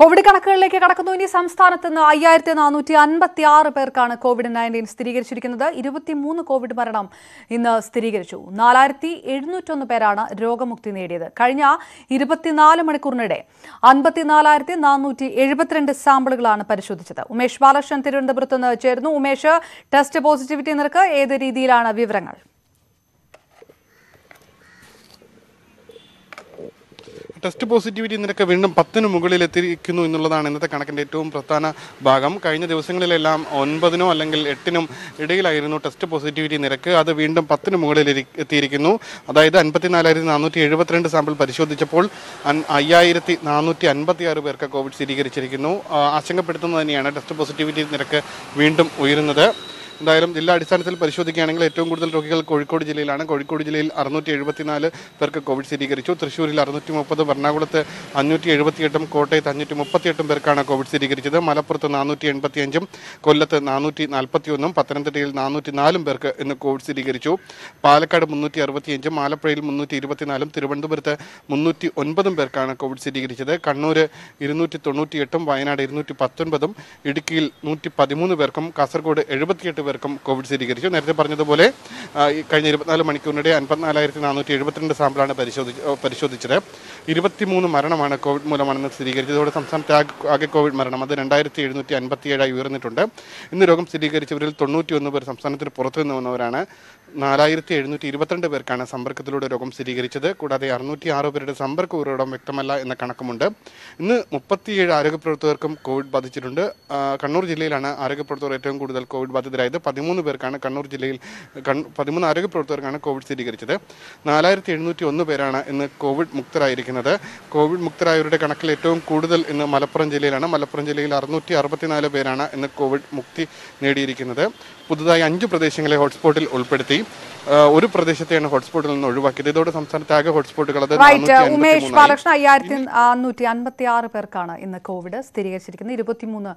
Covid കണക്കുകളിലേക്ക് കടക്കുന്നു. ഇനി സംസ്ഥാനത്ത് നിന്ന് അയ്യായിരത്തി നാനൂറ്റി അൻപത്തി ആറ് പേർക്കാണ് കോവിഡ് നയന്റീൻ സ്ഥിരീകരിച്ചിരിക്കുന്നത്. ഇരുപത്തിമൂന്ന് കോവിഡ് മരണം ഇന്ന് സ്ഥിരീകരിച്ചു. നാലായിരത്തി എഴുന്നൂറ്റൊന്ന് പേരാണ് രോഗമുക്തി നേടിയത്. കഴിഞ്ഞ ഇരുപത്തിനാല് മണിക്കൂറിനിടെ അൻപത്തിനാലായിരത്തി നാനൂറ്റി എഴുപത്തിരണ്ട് സാമ്പിളുകളാണ് പരിശോധിച്ചത്. ഉമേഷ് ബാലകൃഷ്ണൻ തിരുവനന്തപുരത്ത് നിന്ന് ചേരുന്നു. ഉമേഷ് ടെസ്റ്റ് പോസിറ്റിവിറ്റി നിരക്ക് ഏത് രീതിയിലാണ്? വിവരങ്ങൾ. ടെസ്റ്റ് പോസിറ്റിവിറ്റി നിരക്ക് വീണ്ടും പത്തിന് മുകളിൽ എത്തിയിരിക്കുന്നു എന്നുള്ളതാണ് ഇന്നത്തെ കണക്കിന്റെ ഏറ്റവും പ്രധാന ഭാഗം. കഴിഞ്ഞ ദിവസങ്ങളിലെല്ലാം ഒൻപതിനോ അല്ലെങ്കിൽ എട്ടിനും ഇടയിലായിരുന്നു ടെസ്റ്റ് പോസിറ്റിവിറ്റി നിരക്ക്. അത് വീണ്ടും പത്തിന് മുകളിൽ എത്തിയിരിക്കുന്നു. അതായത് അൻപത്തിനാലായിരത്തി നാനൂറ്റി എഴുപത്തിരണ്ട് സാമ്പിൾ പരിശോധിച്ചപ്പോൾ അയ്യായിരത്തി നാനൂറ്റി അൻപത്തി ആറ് പേർക്ക് കോവിഡ് സ്ഥിരീകരിച്ചിരിക്കുന്നു. ആശങ്കപ്പെടുത്തുന്നത് തന്നെയാണ് ടെസ്റ്റ് പോസിറ്റിവിറ്റി നിരക്ക് വീണ്ടും ഉയരുന്നത്. എന്തായാലും ജില്ലാ അടിസ്ഥാനത്തിൽ പരിശോധിക്കുകയാണെങ്കിൽ ഏറ്റവും കൂടുതൽ രോഗികൾ കോഴിക്കോട് ജില്ലയിലാണ്. കോഴിക്കോട് ജില്ലയിൽ അറുന്നൂറ്റി എഴുപത്തിനാല് പേർക്ക് കോവിഡ് സ്ഥിരീകരിച്ചു. തൃശ്ശൂരിൽ അറുന്നൂറ്റി മുപ്പത് എറണാകുളത്ത് അഞ്ഞൂറ്റി എഴുപത്തിയെട്ടും കോട്ടയത്ത് അഞ്ഞൂറ്റി മുപ്പത്തിയെട്ടും പേർക്കാണ് കോവിഡ് സ്ഥിരീകരിച്ചത്. മലപ്പുറത്ത് നാനൂറ്റി എൺപത്തിയഞ്ചും കൊല്ലത്ത് നാനൂറ്റി നാൽപ്പത്തിയൊന്നും പത്തനംതിട്ടയിൽ നാനൂറ്റി നാലും പേർക്ക് ഇന്ന് കോവിഡ് സ്ഥിരീകരിച്ചു. പാലക്കാട് മുന്നൂറ്റി അറുപത്തിയഞ്ചും ആലപ്പുഴയിൽ മുന്നൂറ്റി ഇരുപത്തിനാലും തിരുവനന്തപുരത്ത് മുന്നൂറ്റി ഒൻപതും പേർക്കാണ് കോവിഡ് സ്ഥിരീകരിച്ചത്. കണ്ണൂർ ഇരുന്നൂറ്റി തൊണ്ണൂറ്റിയെട്ടും വയനാട് ഇരുന്നൂറ്റി പത്തൊൻപതും ഇടുക്കിയിൽ നൂറ്റി പതിമൂന്ന് പേർക്കും കാസർഗോഡ് എഴുപത്തിയെട്ട് പേർക്കും കോവിഡ് സ്ഥിരീകരിച്ചു. നേരത്തെ പറഞ്ഞതുപോലെ കഴിഞ്ഞ ഇരുപത്തിനാല് മണിക്കൂറിനിടെ അൻപത്തിനാലായിരത്തി നാനൂറ്റി എഴുപത്തിരണ്ട് സാമ്പിളാണ് പരിശോധി പരിശോധിച്ചത്. ഇരുപത്തിമൂന്ന് മരണമാണ് കോവിഡ് മൂലമാണെന്ന് സ്ഥിരീകരിച്ചത്. ഇതോടെ സംസ്ഥാനത്തെ ആകെ കോവിഡ് മരണം. അത് രണ്ടായിരത്തി എഴുന്നൂറ്റി അൻപത്തിയേഴായി ഉയർന്നിട്ടുണ്ട്. ഇന്ന് രോഗം സ്ഥിരീകരിച്ചവരിൽ തൊണ്ണൂറ്റി ഒന്ന് പേർ സംസ്ഥാനത്തിന് പുറത്തു നിന്ന് വന്നവരാണ്. നാലായിരത്തി എഴുന്നൂറ്റി ഇരുപത്തിരണ്ട് പേർക്കാണ് സമ്പർക്കത്തിലൂടെ രോഗം സ്ഥിരീകരിച്ചത്. കൂടാതെ അറുന്നൂറ്റി ആറ് പേരുടെ സമ്പർക്ക ഉറവിടം വ്യക്തമല്ല എന്ന കണക്കുമുണ്ട്. ഇന്ന് മുപ്പത്തിയേഴ് ആരോഗ്യപ്രവർത്തകർക്കും കോവിഡ് ബാധിച്ചിട്ടുണ്ട്. കണ്ണൂർ ജില്ലയിലാണ് ആരോഗ്യപ്രവർത്തകർ ഏറ്റവും കൂടുതൽ കോവിഡ് ബാധിതരായത്. പതിമൂന്ന് പേർക്കാണ് കണ്ണൂർ ജില്ലയിൽ പതിമൂന്ന് ആരോഗ്യ പ്രവർത്തകർക്കാണ് കോവിഡ് സ്ഥിരീകരിച്ചത്. നാലായിരത്തി എഴുന്നൂറ്റി ഒന്ന് പേരാണ് ഇന്ന് കോവിഡ് മുക്തരായിരിക്കുന്നത്. കോവിഡ് മുക്തരായവരുടെ കണക്കിൽ ഏറ്റവും കൂടുതൽ ഇന്ന് മലപ്പുറം ജില്ലയിലാണ്. മലപ്പുറം ജില്ലയിൽ അറുന്നൂറ്റി അറുപത്തിനാല് പേരാണ് ഇന്ന് കോവിഡ് മുക്തി നേടിയിരിക്കുന്നത്. പുതുതായി അഞ്ച് പ്രദേശങ്ങളെ ഹോട്ട്സ്പോട്ടിൽ ഉൾപ്പെടുത്തി. ഒരു പ്രദേശത്തെയാണ് ഹോട്ട്സ്പോട്ടിൽ നിന്ന് ഒഴിവാക്കിയത്. ഇതോടെ സംസ്ഥാനത്തെ ആകെ ഹോട്ട്സ്പോട്ടുകൾ ഉമേഷ്. ബാലകൃഷ്ണൻ അയ്യായിരത്തി അറുന്നൂറ്റി അൻപത്തി ആറ് പേർക്കാണ് ഇന്ന് കോവിഡ് സ്ഥിരീകരിച്ചിരിക്കുന്നത്. ഇരുപത്തിമൂന്ന്